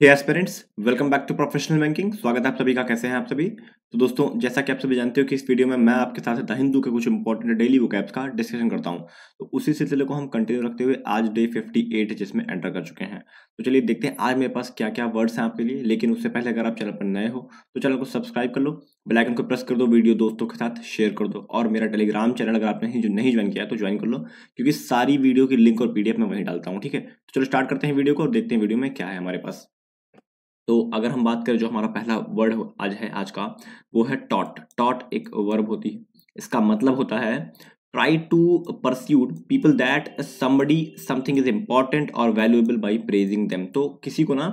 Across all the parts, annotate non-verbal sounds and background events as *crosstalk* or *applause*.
Aspirants welcome back to professional banking स्वागत है आप सभी का। कैसे हैं आप सभी? तो दोस्तों, जैसा कि आप सभी जानते हो कि इस वीडियो में मैं आपके साथ द हिंदू के कुछ इंपॉर्टेंट डेली बुक ऐप्स का डिस्कशन करता हूँ। तो उसी सिलसिले को हम कंटिन्यू रखते हुए आज डे 58 जिसमें एंटर कर चुके हैं। तो चलिए देखते हैं आज मेरे पास क्या क्या वर्ड्स हैं आपके लिए। लेकिन उससे पहले अगर आप चैनल पर नए हो तो चैनल को सब्सक्राइब कर लो। बेलाइकन को प्रेस कर दो, वीडियो दोस्तों के साथ शेयर कर दो। और मेरा टेलीग्राम चैनल अगर आपने जो नहीं ज्वाइन किया तो ज्वाइन कर लो। क्योंकि सारी वीडियो की लिंक और पीडीएफ मैं वहीं डालता हूँ, ठीक है? तो चलो स्टार्ट करते हैं वीडियो को और देखते हैं वीडियो में क्या है हमारे पास। तो अगर हम बात करें जो हमारा पहला वर्ड आज है आज का, वो है टॉट टॉट एक वर्ब होती है। इसका मतलब होता है try to persuade people that somebody something is important और वैल्यूएबल बाई प्रेजिंग देम तो किसी को ना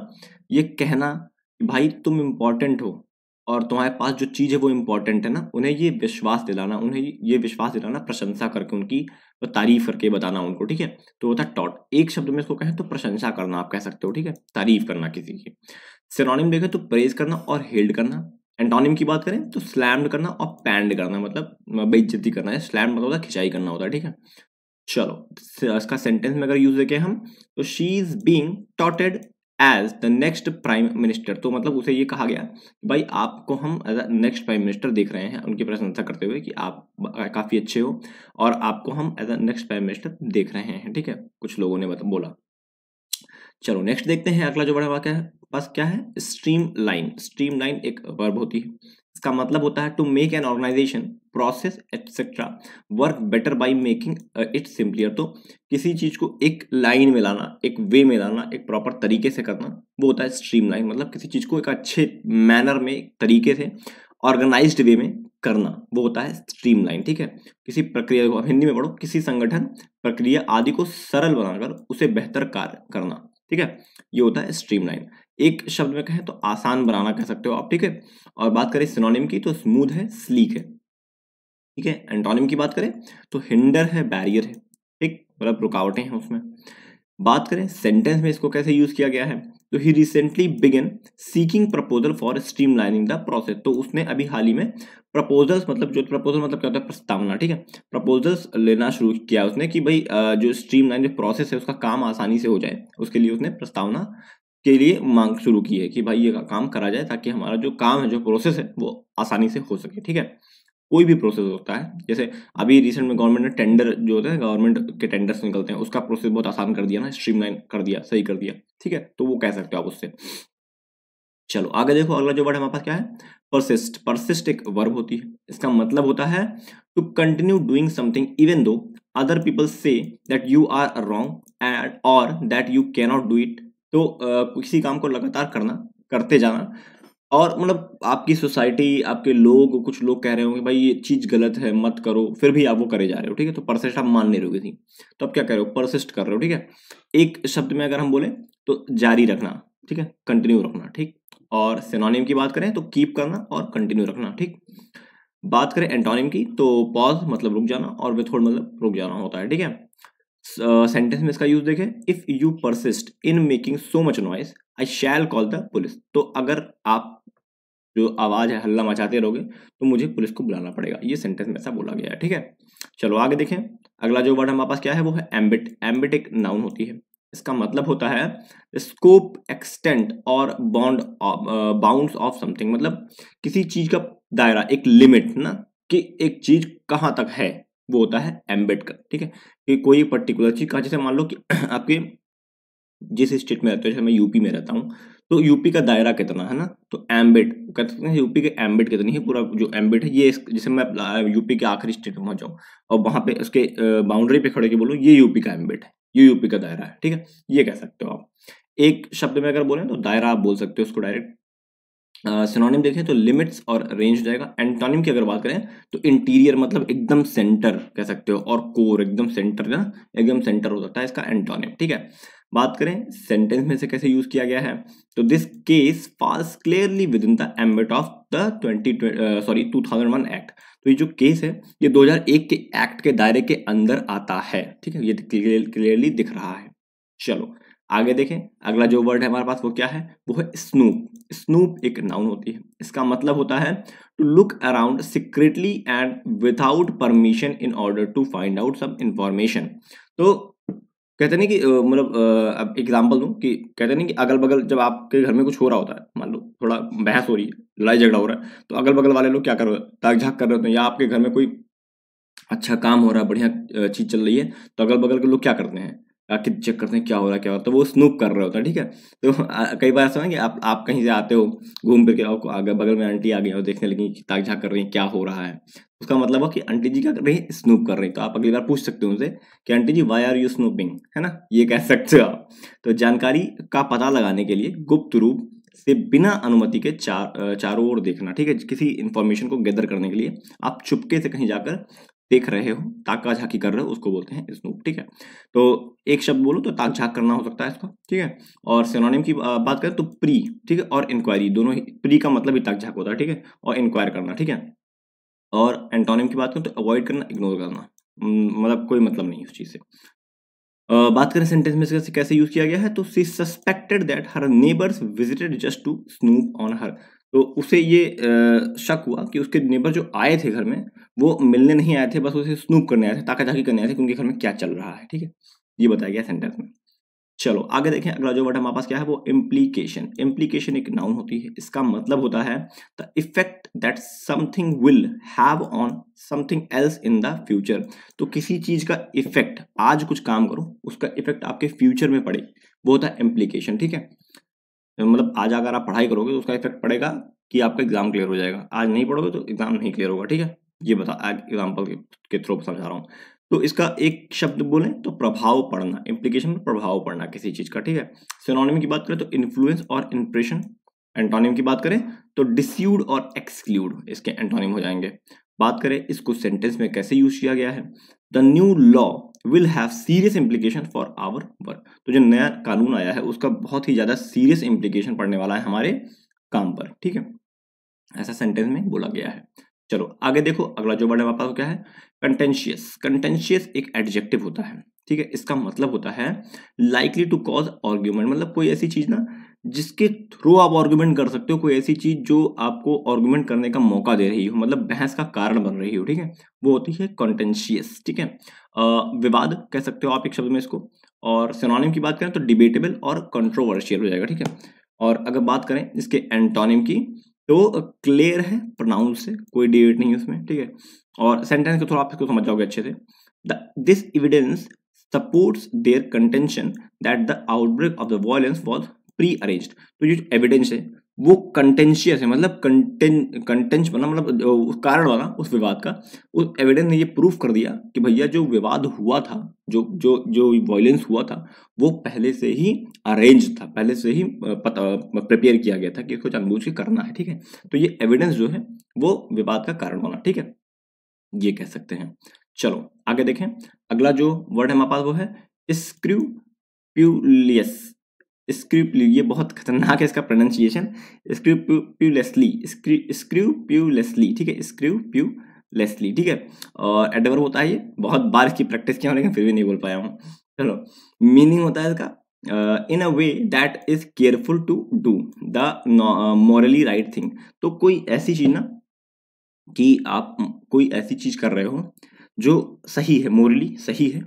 ये कहना भाई तुम इंपॉर्टेंट हो और तुम्हारे पास जो चीज़ है वो इम्पोर्टेंट है ना, उन्हें ये विश्वास दिलाना, उन्हें ये विश्वास दिलाना, प्रशंसा करके उनकी, तारीफ़ करके बताना उनको, ठीक है? तो होता है टॉट एक शब्द में इसको कहें तो प्रशंसा करना आप कह सकते हो, ठीक है? तारीफ़ करना किसी की। सिनोनिम देखें तो प्रेज करना और हेल्ड करना। एंटोनिम की बात करें तो स्लैम्ड करना और पैंड करना मतलब बेइज्जती करना है स्लैम्ड मतलब होता है खिंचाई करना होता है, ठीक है? चलो इसका सेंटेंस में अगर यूज़ देखें हम तो she is being touted as the next prime minister तो मतलब उसे ये कहा गया भाई आपको हम as a next prime minister देख रहे हैं, उनकी प्रशंसा करते हुए कि आप काफ़ी अच्छे हो और आपको हम as a next prime minister देख रहे हैं, ठीक है? कुछ लोगों ने मतलब बोला। चलो नेक्स्ट देखते हैं अगला जो बड़ा वाक्य है, पास क्या है? स्ट्रीम लाइन स्ट्रीम लाइन एक वर्ब होती है। इसका मतलब होता है to make an organization process etcetera work better by making it simpler तो किसी चीज़ को एक लाइन में लाना, एक वे में लाना, एक प्रॉपर तरीके से करना, वो होता है स्ट्रीम लाइन मतलब किसी चीज़ को एक अच्छे मैनर में, तरीके से ऑर्गेनाइज्ड वे में करना, वो होता है स्ट्रीम लाइन ठीक है? किसी प्रक्रिया को, हिंदी में पढ़ो, किसी संगठन, प्रक्रिया आदि को सरल बनाकर उसे बेहतर कार्य करना। ठीक है? ये होता है स्ट्रीम लाइन एक शब्द में कहें तो आसान बनाना कह सकते हो आप, ठीक है? और बात करें सिनोनिम की तो स्मूथ है स्लीक है। ठीक है? एंटोनिम की बात करें तो हिंडर है बैरियर है। ठीक? मतलब रुकावटें हैं उसमें। बात करें सेंटेंस में इसको कैसे यूज़ किया गया है? तो he recently began seeking proposal for streamlining the process तो उसने अभी हाल ही में प्रपोजल्स मतलब जो प्रपोजल मतलब क्या होता है, प्रस्तावना, ठीक है? प्रपोजल्स लेना शुरू किया उसने कि भाई जो स्ट्रीम लाइन जो प्रोसेस है, उसका काम आसानी से हो जाए। उसके लिए उसने प्रस्तावना के लिए मांग शुरू की है कि भाई ये काम करा जाए ताकि हमारा जो काम है, जो प्रोसेस है, वो आसानी से हो सके, ठीक है? कोई भी प्रोसेस होता है, जैसे अभी रिसेंट में गवर्नमेंट ने टेंडर जो होता है गवर्नमेंट के टेंडर्स निकलते हैं, उसका प्रोसेस बहुत आसान कर दिया ना स्ट्रीमलाइन कर दिया, सही कर दिया, ठीक है? तो वो कह सकते हो आप उससे। चलो, आगे देखो अगला जो वर्ड हमारे पास क्या है? परसिस्ट परसिस्ट एक वर्ब होती है, इसका मतलब होता है to continue doing something even though other people say that you are wrong and और that you cannot do it तो किसी काम को लगातार करना, करते जाना और मतलब आपकी सोसाइटी, आपके लोग, कुछ लोग कह रहे होंगे, भाई, ये चीज़ गलत है, मत करो, फिर भी आप वो करे जा रहे हो, ठीक है? तो परसिस्ट आप मान नहीं रहोगे थी तो आप क्या कर रहे हो? परसिस्ट कर रहे हो, ठीक है? एक शब्द में अगर हम बोले तो जारी रखना, ठीक है? कंटिन्यू रखना, ठीक? और सिनोनिम की बात करें तो कीप करना और कंटिन्यू रखना, ठीक? बात करें एंटोनिम की तो पॉज मतलब रुक जाना और विथोल्ड मतलब रुक जाना होता है, ठीक है? सेंटेंस में इसका यूज़ देखें। If you persist in making so much noise I shall call the police तो अगर आप जो आवाज़ है, हल्ला मचाते रहोगे तो मुझे पुलिस को बुलाना पड़ेगा। ये सेंटेंस में ऐसा बोला गया है, ठीक है? चलो आगे देखें। अगला जो वर्ड हमारे पास क्या है, वो है एम्बिट एम्बिट एक नाउन होती है। इसका मतलब होता है स्कोप एक्सटेंट और बॉन्ड बाउंड ऑफ़ समथिंग मतलब किसी चीज़ का दायरा, एक लिमिट ना, कि एक चीज़ कहाँ तक है, वो होता है एम्बेड का, ठीक है? कि कोई पर्टिकुलर चीज़ कहा, जैसे मान लो कि *clears throat* आपके जिस स्टेट में रहते हो, जैसे मैं यूपी में रहता हूँ तो यूपी का दायरा कितना है ना? तो एम्बेड कहते हैं यूपी के एम्बेड कितनी है? पूरा जो एम्बेड है, ये जैसे मैं यूपी के आखिरी स्टेट में पहुँच जाऊँ और वहाँ पे उसके बाउंड्री पे खड़े के बोलो, ये यूपी का एम्बेड है, ये यूपी का दायरा है, ठीक है? ये कह सकते हो आप। एक शब्द में अगर बोले तो दायरा आप बोल सकते हो उसको डायरेक्ट सिनोनिम देखें तो लिमिट्स और रेंज जाएगा। एंटोनिम की अगर बात करें तो इंटीरियर मतलब एकदम सेंटर कह सकते हो, और कोर एकदम सेंटर ना? एकदम सेंटर हो सकता है इसका एंटोनिम ठीक है? बात करें सेंटेंस में से कैसे यूज़ किया गया है? तो this case falls clearly within the ambit of the twenty sorry two thousand one act तो ये जो केस है, ये 2001 के एक्ट के दायरे के अंदर आता है, ठीक है? ये क्लियरली दिख रहा है। चलो, आगे देखें। अगला जो वर्ड है हमारे पास, वो क्या है? वो है स्नूप स्नूप एक नाउन होती है। इसका मतलब होता है to look around secretly and without permission in order to find out some information तो कहते नहीं कि मतलब अब एग्ज़ाम्पल दूँ कि कहते नहीं कि अगल बगल जब आपके घर में कुछ हो रहा होता है, मान लो थोड़ा बहस हो रही है, लड़ाई झगड़ा हो रहा है तो अगल बगल वाले लोग क्या कर रहे हो? ताक झाक कर रहे होते हैं या आपके घर में कोई अच्छा काम हो रहा है, बढ़िया चीज़ चल रही है तो अगल बगल के लोग क्या करते हैं? आके चेक करते हैं क्या हो रहा है, क्या हो रहा है। तो वो स्नूप कर रहे होता है, ठीक है? तो कई बार ऐसा है कि आप आप कहीं से आते हो, घूम फिर के आओ आगे बगल में आंटी आ गई और देखने लगी कि ताक झाक कर रही है, क्या हो रहा है। उसका मतलब है कि आंटी जी क्या कर रही है स्नूप कर रही है। तो आप अगली बार पूछ सकते हो उनसे कि, aunty ji why are you snooping है ना? ये कह सकते हो आप। तो जानकारी का पता लगाने के लिए गुप्त रूप से बिना अनुमति के चार चारों ओर देखना, ठीक है? किसी इंफॉर्मेशन को गैदर करने के लिए आप चुपके से कहीं जाकर देख रहे हो, ताका झाकी कर रहे हो, उसको बोलते हैं स्नूप ठीक है? तो एक शब्द बोलो तो ताक झाक करना हो सकता है इसका, ठीक है? और सिनोनिम की बात करें तो प्री, ठीक है? और इंक्वायरी दोनों ही, प्री का मतलब ही ताक झाक होता है, ठीक है? और इंक्वायर करना, ठीक है? और एंटोनिम की बात करें तो अवॉइड करना इग्नोर करना मतलब कोई मतलब नहीं उस चीज़ से। बात करें सेंटेंस में कैसे यूज़ किया गया है तो she suspected that her neighbours visited just to snoop on her तो उसे ये शक हुआ कि उसके नेबर जो आए थे घर में, वो मिलने नहीं आए थे, बस उसे स्नूप करने आए थे ताका झाकी करने आए थे कि उनके घर में क्या चल रहा है, ठीक है? ये बताया गया सेंटेंस में। चलो, आगे देखें, अगला जो वर्ड हमारे पास क्या है, वो इम्प्लीकेशन इम्प्लीकेशन एक नाउन होती है, इसका मतलब होता है the effect that something will have on something else in the future तो किसी चीज़ का इफ़ेक्ट आज कुछ काम करो, उसका इफ़ेक्ट आपके फ्यूचर में पड़े, वो होता है इम्प्लीकेशन ठीक है? मतलब आज अगर आप पढ़ाई करोगे तो उसका इफ़ेक्ट पड़ेगा कि आपका एग्ज़ाम क्लियर हो जाएगा। आज नहीं पढ़ोगे तो एग्ज़ाम नहीं क्लियर होगा, ठीक है? ये बता एग्ज़ाम्पल के थ्रू समझा रहा हूँ। तो इसका एक शब्द बोलें तो प्रभाव पड़ना इम्प्लीकेशन में प्रभाव पड़ना किसी चीज़ का, ठीक है? सिनोनिम की बात करें तो इन्फ्लुएंस और इंप्रेशन एंटोनिम की बात करें तो डिस्यूड और एक्सक्लूड इसके एंटोनिम हो जाएँगे। बात करें इसको सेंटेंस में कैसे यूज़ किया गया है? The new law will have serious implication for our work तो जो नया कानून आया है, उसका बहुत ही ज़्यादा सीरियस इम्प्लीकेशन पड़ने वाला है हमारे काम पर, ठीक है? ऐसा सेंटेंस में बोला गया है। चलो, आगे देखो, अगला जो वर्ड हमारे पास क्या है? कंटेंशियस कंटेंशियस एक एडजेक्टिव होता है, ठीक है? इसका मतलब होता है लाइकली टू कॉज आर्ग्यूमेंट मतलब कोई ऐसी चीज़ ना, जिसके थ्रू आप आर्ग्यूमेंट कर सकते हो, कोई ऐसी चीज़ जो आपको आर्ग्यूमेंट करने का मौका दे रही हो मतलब बहस का कारण बन रही हो, ठीक है? वो होती है कॉन्टेंशियस ठीक है? विवाद कह सकते हो आप एक शब्द में इसको। और सिनोनिम की बात करें तो डिबेटेबल और कंट्रोवर्शियल हो जाएगा, ठीक है? और अगर बात करें इसके एंटोनिम की तो क्लियर है प्रोनाउंस से कोई डिबेट नहीं है उसमें, ठीक है? और सेंटेंस को थोड़ा आप इसको समझ जाओगे अच्छे से। This evidence supports their contention that the outbreak of the violence was prearranged तो जो एविडेंस है वो कंटेंशियस है मतलब कंटेन कंटेंस बना मतलब कारण वाला, उस विवाद का, उस एविडेंस ने ये प्रूफ कर दिया कि भैया जो विवाद हुआ था, जो जो जो वायलेंस हुआ था, वो पहले से ही अरेंज था, पहले से ही पता प्रिपेयर किया गया था कि इसको जानबूझ के करना है, ठीक है? तो ये एविडेंस जो है, वो विवाद का कारण बना ठीक है? ये कह सकते हैं। चलो, आगे देखें। अगला जो वर्ड है हमारे पास वो है स्क्रू प्यूलियस स्क्रूप्यू ये बहुत खतरनाक है इसका प्रोनाउंसिएशन स्क्रूप्यूलेसली स्क्रूप्यूलेसली ठीक है? स्क्रूप्यूलेसली ठीक है? और एडवर होता है ये, बहुत बार इसकी प्रैक्टिस किया हूँ, लेकिन फिर भी नहीं बोल पाया हूँ। चलो मीनिंग होता है इसका in a way that is careful to do the morally right thing तो कोई ऐसी चीज़ ना, कि आप, कोई ऐसी चीज़ कर रहे हो, जो सही है मोरली सही है,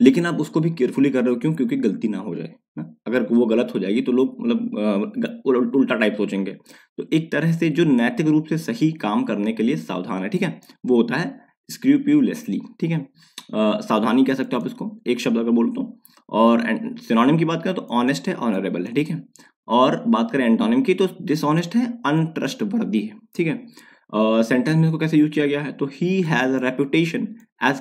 लेकिन आप उसको भी केयरफुली कर रहे हो, क्यों? क्योंकि गलती ना हो जाए। अगर वो गलत हो जाएगी तो लोग मतलब उल्टा टाइप सोचेंगे। तो एक तरह से जो नैतिक रूप से सही काम करने के लिए सावधान है, ठीक है? वो होता है स्क्रूप्यूलेसली ठीक है? सावधानी कह सकते हो आप इसको, एक शब्द अगर बोलते हो और सिनोनिम की बात करें तो ऑनेस्ट है ऑनरेबल है, ठीक है? और बात करें एंटोनिम की तो डिसऑनेस्ट है अनट्रस्ट वर्दी है, ठीक है? सेंटेंस में इसको कैसे यूज़ किया गया है? तो he has a reputation as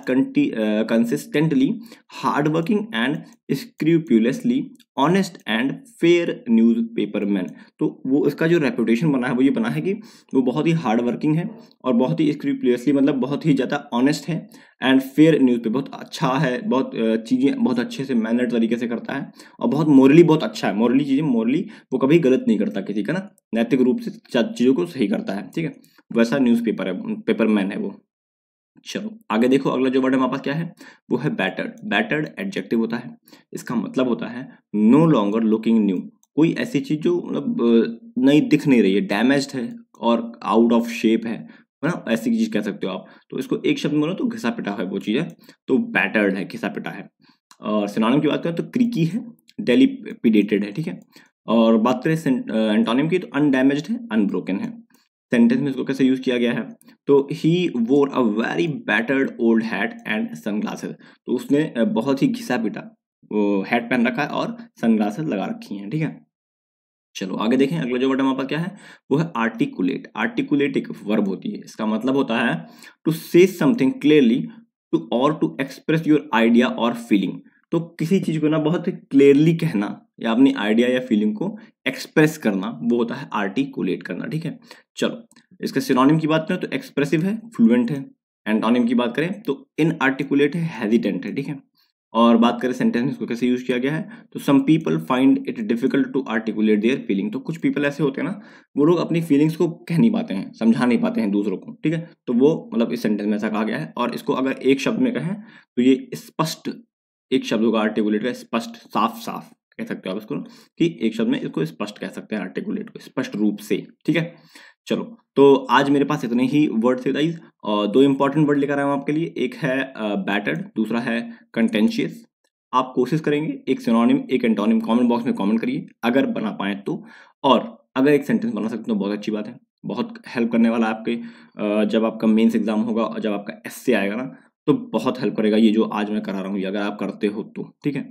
consistently hard working and scrupulously honest and fair newspaper man तो वो इसका जो रेपुटेशन बना है, वो ये बना है कि वो बहुत ही हार्ड वर्किंग है और बहुत ही स्क्रूप्यूलसली मतलब बहुत ही ज़्यादा ऑनेस्ट है एंड फेयर न्यूज़ पेपर बहुत अच्छा है, बहुत चीज़ें बहुत अच्छे से मैनर्ड तरीके से करता है और बहुत मोरली बहुत अच्छा है। मोरली चीज़ें मोरली वो कभी गलत नहीं करता किसी का ना, नैतिक रूप से चीज़ों को सही करता है, ठीक है? वैसा न्यूज़पेपर है पेपर मैन है वो। चलो, आगे देखो, अगला जो वर्ड हमारे पास क्या है? वो है बैटर्ड बैटर्ड एडजेक्टिव होता है। इसका मतलब होता है नो लॉन्गर लुकिंग न्यू कोई ऐसी चीज़ जो मतलब नई दिख नहीं रही है डैमेज्ड है और आउट ऑफ़ शेप है ना? ऐसी चीज़ कह सकते हो आप। तो इसको एक शब्द में बोलो तो घिसा पिटा है वो चीज़ है। तो बैटर्ड है घिसा पिटा है। और सिनोनिम की बात करें तो क्रिकी है डेली पीडेटेड है, ठीक है? और बात करें एंटोनिम की तो अनडैमेज्ड है अनब्रोकन है। सेंटेंस में इसको कैसे यूज़ किया गया है? तो he wore a very battered old hat and sun तो उसने बहुत ही घिसा पिटा, वो हैट पहन रखा है और सन लगा रखी हैं, ठीक है? चलो, आगे देखें, अगला जो वर्ड हमारे पास क्या है? वो है आर्टिकुलेट आर्टिकुलेट एक वर्ब होती है। इसका मतलब होता है to say something clearly to और टू एक्सप्रेस योर आइडिया और फीलिंग तो किसी चीज़ को ना बहुत क्लियरली कहना या अपनी आइडिया या फीलिंग को एक्सप्रेस करना, वो होता है आर्टिकुलेट करना, ठीक है? चलो, इसके सिनोनिम की बात करें तो एक्सप्रेसिव है फ्लुएंट है एंटोनिम की बात करें तो इन आर्टिकुलेट है हेजिटेंट है, ठीक है? और बात करें सेंटेंस में इसको कैसे यूज़ किया गया है? तो some people find it difficult to articulate their feeling तो कुछ पीपल ऐसे होते हैं ना, वो लोग अपनी फीलिंग्स को कह नहीं पाते हैं, समझा नहीं पाते हैं दूसरों को, ठीक है? तो वो मतलब इस सेंटेंस में ऐसा कहा गया है और इसको अगर एक शब्द में कहें तो ये स्पष्ट एक शब्द होगा आर्टिकुलेट का स्पष्ट, साफ़ साफ़ कह सकते हो आप इसको कि एक शब्द में इसको स्पष्ट कह सकते हैं आर्टिकुलेट को, स्पष्ट रूप से, ठीक है? चलो तो आज मेरे पास इतने ही वर्ड थे गाइज़ और दो इंपॉर्टेंट वर्ड लेकर आया हूँ आपके लिए, एक है बैटर्ड दूसरा है कंटेंशियस आप कोशिश करेंगे एक सिनोनिम एक एंटोनिम कमेंट बॉक्स में कमेंट करिए, अगर बना पाए तो और अगर एक सेंटेंस बना सकते तो बहुत अच्छी बात है, बहुत हेल्प करने वाला है आपके जब आपका मेंस एग्ज़ाम होगा और जब आपका एस आएगा ना तो बहुत हेल्प करेगा ये जो आज मैं करा रहा हूँ, ये अगर आप करते हो तो ठीक है?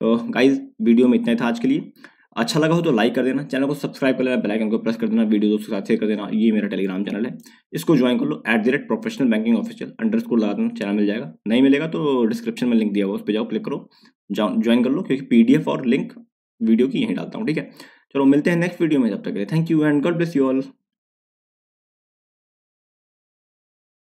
तो गाइज़ वीडियो में इतना ही था आज के लिए। अच्छा लगा हो तो लाइक कर देना चैनल को सब्सक्राइब कर लेना बेल आइकन को प्रेस कर देना वीडियो दोस्तों के साथ शेयर कर देना, ये मेरा टेलीग्राम चैनल है। इसको ज्वाइन कर लो at the rate professional banking official underscore लगा देना चैनल मिल जाएगा। नहीं मिलेगा तो डिस्क्रिप्शन में लिंक दिया हुआ उस पर जाओ क्लिक करो ज्वाइन कर लो, क्योंकि पीडीएफ और लिंक वीडियो की यहीं डालता हूँ, ठीक है? चलो मिलते हैं नेक्स्ट वीडियो में, जब तक thank you and God bless you all